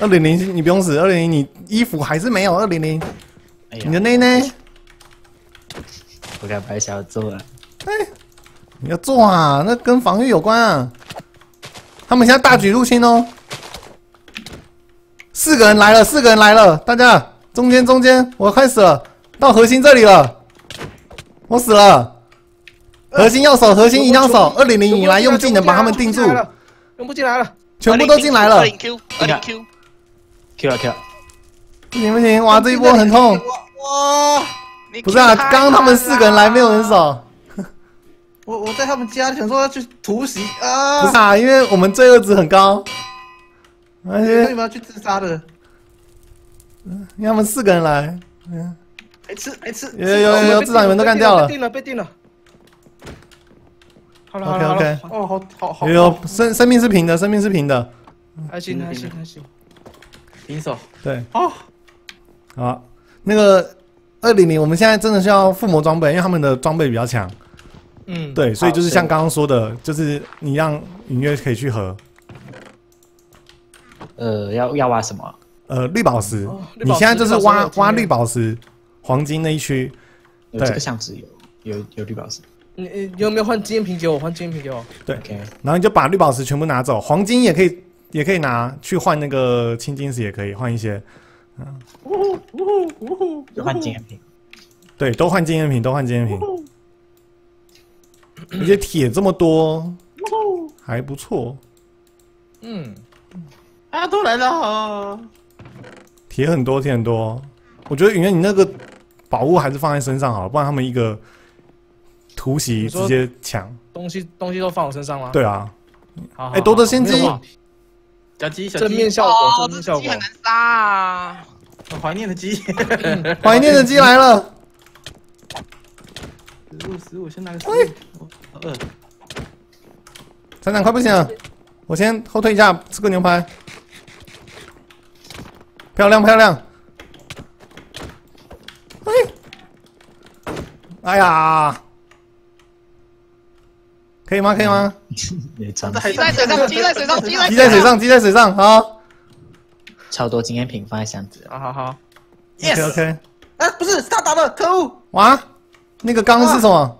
二零零你不用死，二零零你衣服还是没有，二零零。哎你的内内，不敢拍小做了。你要做啊，那跟防御有关啊。他们现在大举入侵哦，四个人来了，四个人来了，大家中间中间，我快死了，到核心这里了，我死了，核心要守，核心一定要守，二零零你来用技能把他们定住，用不进来了，全部都进来了。二，零 Q，二零 Q，Q 了 Q，了不行不行，哇，这一波很痛。哇！你不是啊，刚刚他们四个人来，没有人啦。守。我我在他们家想说要去突袭啊！不是啊，因为我们罪恶值很高，而那且你们要去自杀的，因为他们四个人来，还吃还吃，有有有有至少你们都干掉了被定了被定了。好了好 OK，了好 OK 了，哦好好好，有有生生命是平的，生命是平的，还行还行还行，平手，对，哦，好，那个二零零，我们现在真的是要附魔装备，因为他们的装备比较强，嗯，对，所以就是像刚刚说的，就是你让隐约可以去合，呃，要要挖什么？呃，绿宝石。哦，宝石你现在就是挖挖绿宝石，黄金那一区，对有这个箱子有有有绿宝石。你你你有没有换经验瓶给我？换经验瓶给我。OK，然后你就把绿宝石全部拿走，黄金也可以也可以拿去换那个青金石，也可以换一些。就换经验品。对，都换经验品，都换经验品。而且铁这么多，还不错。嗯，啊，都来了，铁很多，铁很多。我觉得允愿你那个宝物还是放在身上好了，不然他们一个突袭直接抢。东西东西都放我身上吗？对啊，好，好哎多多先机小鸡小鸡，正面效果，正面效果鸡很。难杀啊！很怀念的鸡，怀念的鸡来了。十五十五，先拿个十喂五，二，厂长快不行了，我先后退一下，吃个牛排。漂亮漂亮。哎，哎呀，可以吗？可以吗？也超这还鸡在水上，鸡在水 上，鸡在鸡在水上，鸡在水上，好。超多经验品放在箱子。好好好 Yes OK。哎，不是，是他打的，可恶！哇，那个刚刚是什么？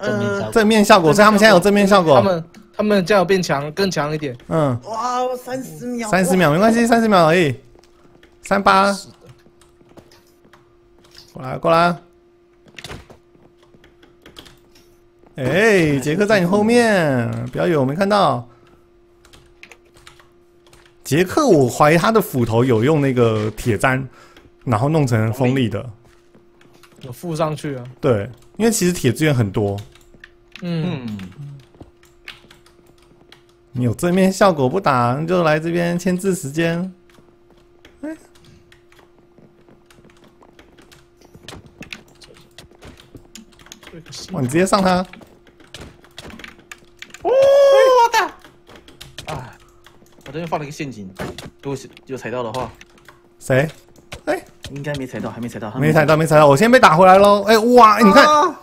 正面效果正面效果，所以他们现在有正面效果。他们他们这样有变强，更强一点。嗯，哇，我三十秒，三十秒没关系，三十秒而已。三八，过来过来。哎，杰克在你后面，不要以为我没看到。杰克，我怀疑他的斧头有用那个铁砧，然后弄成锋利的。我附上去啊。对，因为其实铁资源很多，嗯，嗯，你有正面效果不打，你就来这边签字时间。哎，哇，你直接上他，哦，我的，啊，我这边放了一个陷阱，如果是有踩到的话，谁？哎，应该没踩到，还没踩到，没踩到，没踩到，我先被打回来喽。哎，哇，你看，啊。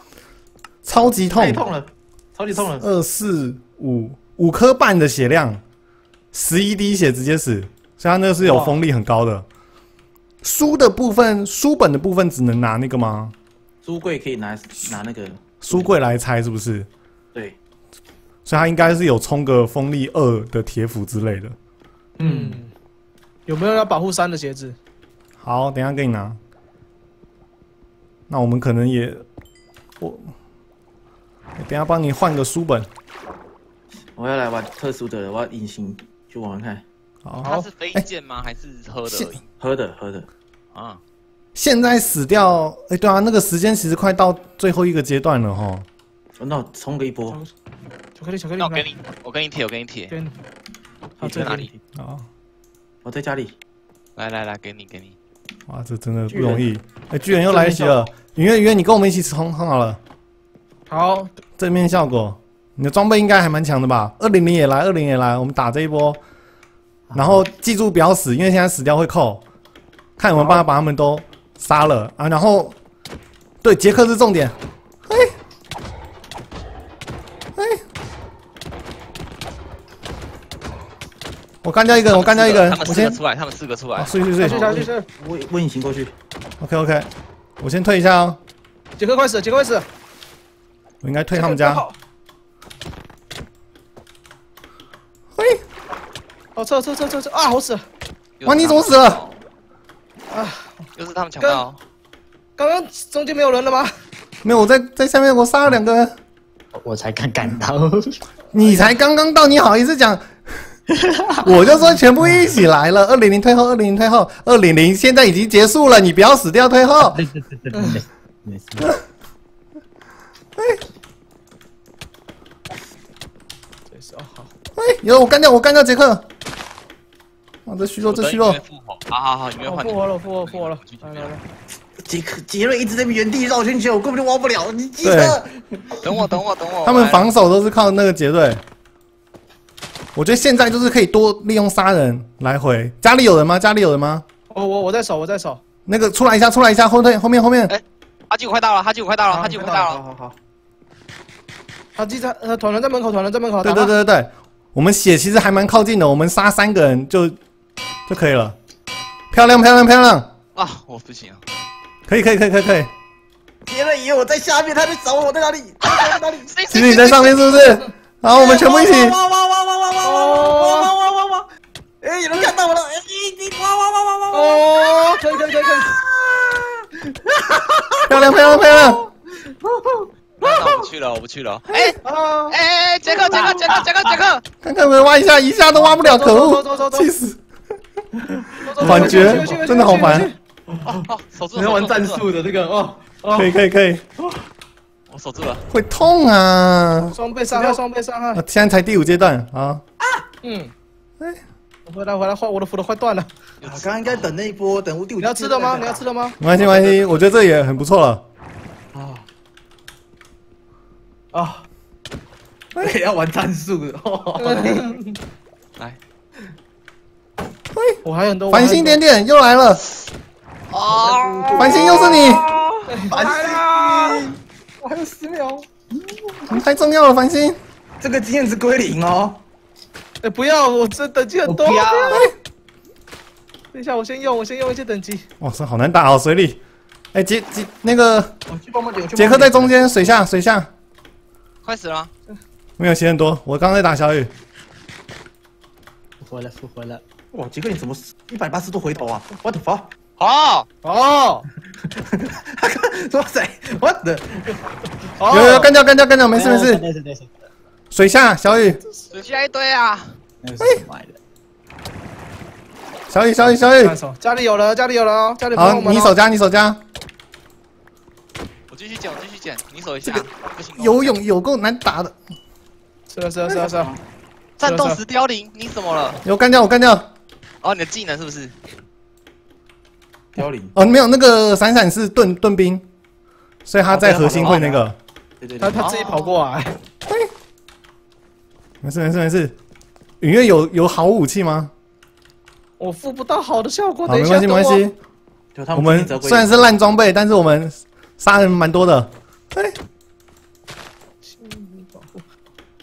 超级痛。太，痛了，超级痛了，二四五。五颗半的血量，十一滴血直接死，所以他那个是有风力很高的。书的部分，书本的部分只能拿那个吗？书柜可以拿拿那个，书柜来拆是不是？对，所以他应该是有充个锋利二的铁斧之类的。嗯，有没有要保护三的鞋子？好，等一下给你拿。那我们可能也，我，我等一下帮你换个书本。我要来玩特殊的，我要隐形，去玩玩看，好，它是飞剑吗？还是喝的而已喝的喝的，啊？现在死掉，哎、对啊，那个时间其实快到最后一个阶段了哈。哦那我冲个一波，巧克力，巧克力，那我给你，我给你铁，我给你铁，给你。在哪里？啊，我在家里，来来来，给你给你。哇，这真的不容易。哎、巨人又来袭了，圆圆圆，你跟我们一起冲冲好了。好，正面效果，你的装备应该还蛮强的吧？二零零也来，二零也来，我们打这一波。然后记住不要死，因为现在死掉会扣。看有没有办法把他们都杀了啊！然后，对，杰克是重点。我干掉一个人，我干掉一个人他，们我先出来，他们四个出啊来。睡睡。睡下去下去下去，我我隐形过去，，OK OK，我先退一下哦，杰克快死，杰克快死，我应该退他们家。嘿，哦，撤撤撤撤撤。啊，我死了！哇你怎么死了？啊，又是他们抢到，刚刚中间没有人了吗？没有，我在在下面，我杀了两个人，我我才刚赶到，你才刚刚到，你好意思讲？我就说全部一起来了，二零零退后，二零零退后，二零零现在已经结束了，你不要死掉退后。对对对对对，没事。这是哦好，哎，有我干掉，我干掉杰克。哇，这虚弱，这虚弱。复活。好好好，你们换。复活了，复活复活了，杰克杰瑞一直在原地绕圈圈，我根本就挖不了。你记对得？等我，等我，等我。他们防守都是靠那个杰瑞。我觉得现在就是可以多利用杀人来回。家里有人吗？家里有人吗？我我我在守，我在守，那个出来一下，出来一下，后退，后面后面。哎哈基五快到了，哈基五快到了，哈基五快到了。好好好，他记在呃团人在门口，团人在门口，对对对对对，我们血其实还蛮靠近的，我们杀三个人就就可以了。漂亮漂亮漂亮，啊，我不行啊。可以可以可以可以可以。别人以为我在下面，他在找我，我在哪里？他在哪里？谁其实你在上面是不是？好，我们全部一起。哇哇哇哇哇哇哇哇哇哇哇哇！哎，有人看到我了！哎，你哇哇哇哇哇哇！哦，可以可以可以可以，漂亮漂亮漂亮。那那我不去了，我不去了。哎啊，哎哎，杰克，杰克，杰克，杰克，杰克。看看有没有挖一下，一下都挖不了，可恶，气死！反决去去去去真的好烦哦哦，你了，在玩战，术的这个哦可以可以可以，我守住了。会痛啊！双倍伤害，双倍伤害啊，现在才第五阶段啊，啊嗯哎，我回来回来，坏我的斧头快断了。啊刚刚应该等那一波，等第五。你要吃的吗？你要吃的吗？没关系没关系，我觉得这也很不错了。啊啊！我也 要玩战术的。哦 来，我还有很多。繁星点点又来了，啊，繁星又是你，烦死！我还有十秒。你太重要了，繁星。这个经验值归零哦。哎，不要，我这等级很多。我不要等一下，我先用，我先用一些等级。哇，塞好难打哦，水里。哎，杰杰那个杰克在中。间，水下水下，快死了吗？没有血很多。我刚刚在打小雨，复活了，复活了。哇，杰克你怎么一百八十度回头啊？What the fuck？好，哦，哇塞，What the？哦有有有干掉干掉干掉，没事没事。没事没事。水下小雨水下一堆啊！那个是什么来的？小雨小雨小雨家里有了，家里有了哦，家里不好，用我们哦你守家你守家。我继续捡，我继续捡，你守一下游泳有够难打的，是了是了是了是了。战斗石凋零，你怎么了？有干掉我干掉。哦，你的技能是不是？凋零。哦，没有那个闪闪是盾盾兵，所以他在核心会那个。对对对。他他自己跑过来，没事没事没事。允月有有好武器吗？我付不到好的效果。没关系没关。系。我们虽然是烂装备，但是我们杀人蛮多的。哎，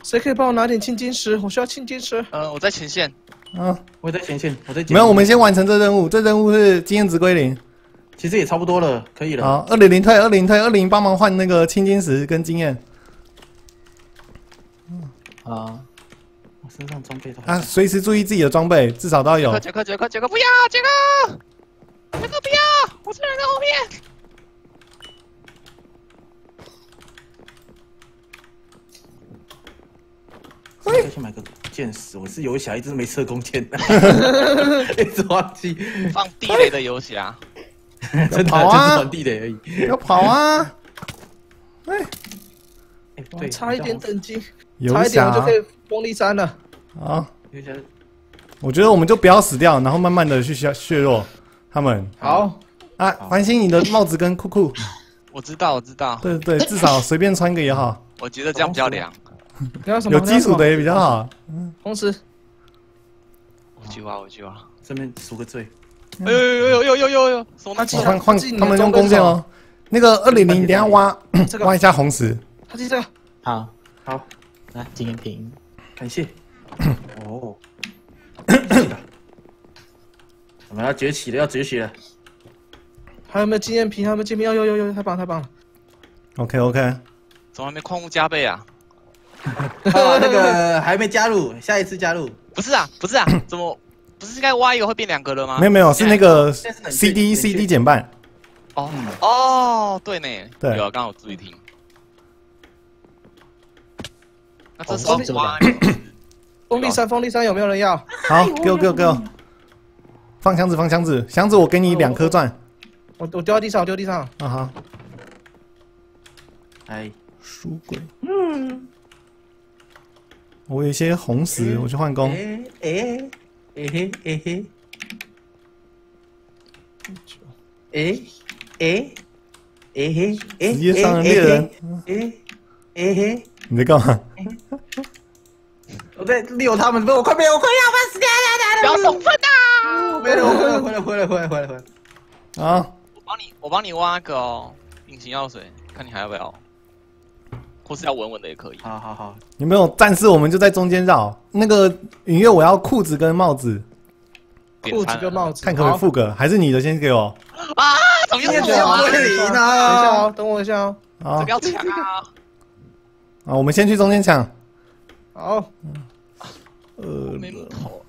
谁可以帮我拿点青金石？我需要青金石。呃，我在前线。啊，我在前线，我在。没有，我们先完成这任务。这任务是经验值归零。其实也差不多了，可以了。好，二零零退，二零退，二零帮忙换那个青金石跟经验啊，我身上装备都啊，随时注意自己的装备，至少都要有。杰克，杰克，杰克，不要，杰克，杰克不要，我这人在后面。我再去买个剑士，我是游侠，一直没射弓箭，一直忘记，放地雷的游侠，真的啊就是传递的而已。要跑啊！哎，哎对，差一点等级，差一点我就可以封力山了。啊，游侠。我觉得我们就不要死掉，然后慢慢的去削削弱他们。好，啊。繁星，你的帽子跟酷酷，我知道，我知道，对对对，至少随便穿个也好，我觉得这样比较凉。你要什么？有基础的也比较好。同时，我去挖，我去挖。这边赎个罪，哎呦呦呦呦呦呦呦！什么那哦他记得换换自己的他们用弓箭哦。那个二零零，等下挖这个挖一下红石。他记这个，好，好，来经验瓶。感谢。哦，我们要崛起了，要崛起了。还有没有经验瓶？还有没有经验瓶？有有有有，太棒太棒了！OK OK，怎么还没矿物加倍啊？啊，那个 还没加入，下一次加入。不是啊，不是啊，怎么不是应该挖一个会变两个了吗？没有没有，是那个现在是冷却 CD 冷却 CD 减半。哦哦，对呢，对有啊，刚好注意听。那这时哦候挖风力山，风力山有没有人要？好，给我给我给我，放箱子放箱子，箱子我给你两颗钻。我我丢在地上，我丢地上。啊哈，哎，书柜。嗯，我有一些红石，我去换工。哎哎哎嘿哎嘿，哎哎哎嘿哎，职业商人猎人，哎哎嘿，你在干嘛？我在遛他们，不，我快没有，我快要半死掉了！不要送分啊！没有，回来回来回来回来回来回来。啊，我帮你，我帮你挖个哦，隐形药水，看你还要不要，或是要稳稳的也可以。好好好，有没有战士？我们就在中间绕。那个云月，我要裤子跟帽子，裤子跟帽子，看可不可以复刻，还是你的先给我？啊？怎么又是我啊？不会赢等一下啊！哦，等我一下哦。好不要抢啊！啊，我们先去中间抢。好，呃，没木头，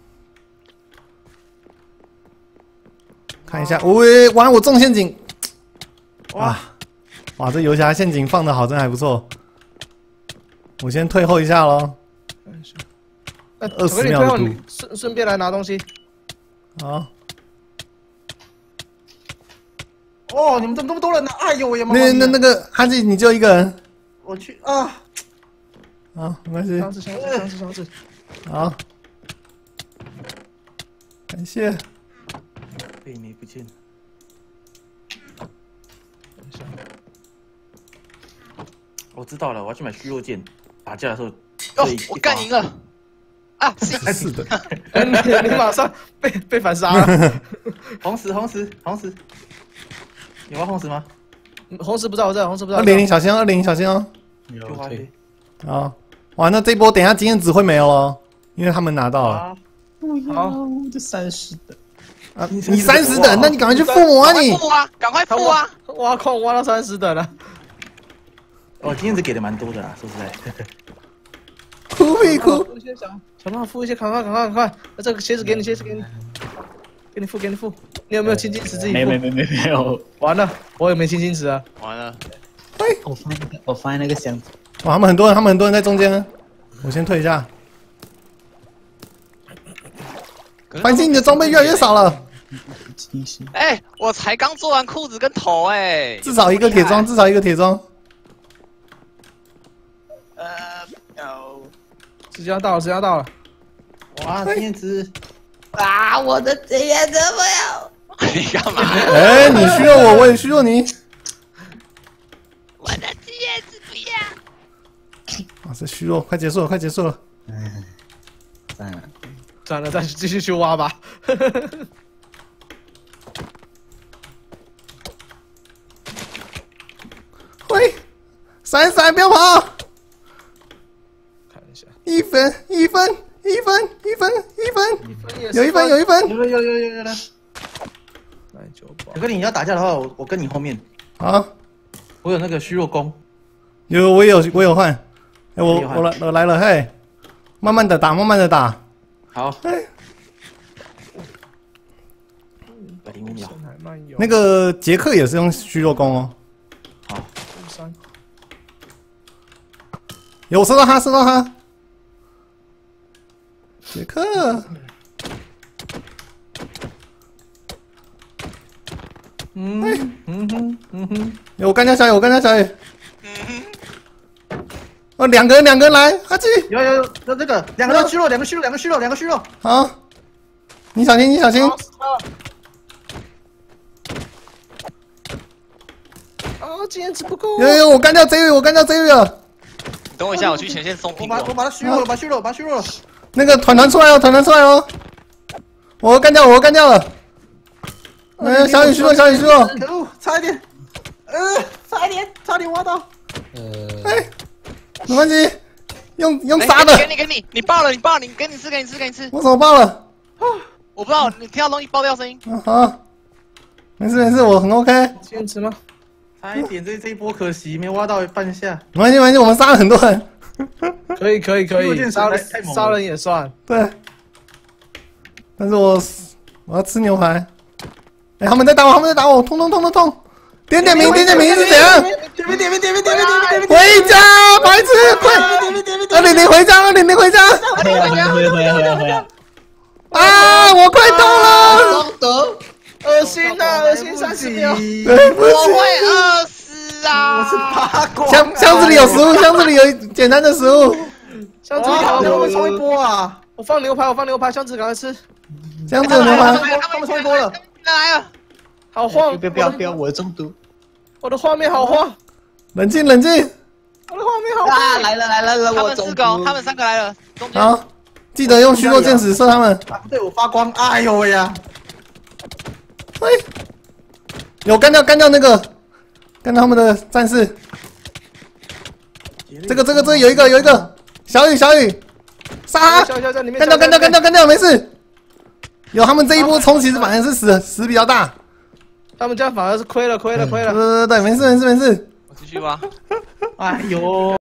看一下，喂，完，我中陷阱。哇，哇，这游侠陷阱放的好，真还不错。我先退后一下喽。那20巧克力秒顺顺便来拿东西。好，哦，你们怎么这么多人呢？哎呦，我也妈妈那那那个哈基，你就一个人我去啊！啊，没关系。箱子箱子箱子箱子，好，感谢。被没不见了。我知道了，我要去买虚弱剑，打架的时候。哦，我干赢。了！啊，是是的，哎你你马上被被反杀了。红石，红石，红石。你挖红石吗？红石不在我这，红石不在二。零零小心哦，二零零小心哦。就挖堆。啊，哇，那这波等一下经验值会没有哦，因为他们拿到了。啊！好，这三十的，啊，你你三十等，那你赶快去附魔啊你！附啊，赶快附啊！挖矿挖到三十等了。哦，经验值给的蛮多的啦，说实在。哭屁哭。付一些想想办法付一些，赶快赶快赶快！那这个鞋子给你，鞋子给你，给你付给你付。你有没有青金石自己付？没没没没没有，完了，我也没青金石啊。完了，我放那个我发现那个箱子，哇，他们很多人，他们很多人在中间。我先退一下。可是繁星，你的装备越来越少了。哎，我才刚做完裤子跟头哎，至少一个铁装，至少一个铁装。时间要到了，时间要到了。哇，经验值。啊，我的经验值不要，你干嘛？哎，你虚弱我，我也虚弱你。我的经验值不要。哇，这虚弱，快结束了，快结束了。算了，算了，再继续去挖吧。喂，闪闪，不要跑！看一分，一分，一分，一分，一分，有一分，有一一分。有了有有有有了。来九宝我。跟你要打架的话，我我跟你后面，啊，我有那个虚弱弓。有我有我有换。哎，我我来我来了，嘿，慢慢的打，慢慢的打。好，哎，零五秒。深海漫游。那个杰克也是用虚弱弓哦。好，山有收到他，收到他。杰克，嗯嗯哼嗯哼，有我干掉小野，我干掉小野。嗯哼，哦，两个人，两个人来，阿基，有有有，有这个两个都虚弱，两个虚弱，两个虚弱，两个虚弱。好，你小心，你小心。啊，经验值不够。有有有，我干掉这位，我干掉这位了。等我一下，我去前线送苹我把我。把他虚弱了，把他虚弱了，把他虚弱了。那个团团出来哦，团团出来哦。我干掉，我干掉了。哎，小雨虚弱，小雨虚弱。可恶，差一点，呃，差一点，差点挖到。呃，哎，没关系，用用哎杀的。给你给你，你爆了，你爆了，你给你吃，给你吃，给你吃。我怎么爆了？我我不知道你听到东西爆掉声音，啊好，没事没事，我很 OK，坚持吗？差一点，这这一波可惜没挖到半下。没关系没关系，我们杀了很多人，可以可以可以，杀杀人也算。对，但是我我要吃牛排，哎，他们在打我，他们在打我，痛痛痛痛痛，点点名点点名是怎样？点名点名点名点名点名点名回家，白痴，快！二零零回家，二零零回家！回来回来回来回来回来！啊，我快到了！恶心呐，恶心三十秒。对不起，我会饿死啊！我是八卦。箱箱子里有食物，箱子里有简单的食物，箱子里哇，好他们，冲一波啊！我放牛排，我放牛排，箱子赶快吃。箱子有牛排。他们冲一波了。来了，好晃，不要不要不要！我中毒！我的画面好晃，冷静冷静，我的画面好啊，晃。来了来了来了！他我中们四个！他们三个来了，好，记得用虚弱箭矢射他们。啊对我发光，哎呦喂呀！喂，有干掉干掉那个，干掉他们的战士。这个这个这个有一个有一个小雨小雨，杀！干掉干掉干掉干掉，没事。有他们这一波冲，其实反而是死死比较大。他们家反而是亏了，亏了，亏了。对对对对，没事没事没事。我继续吧。哎呦。